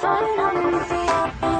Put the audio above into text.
Sun on the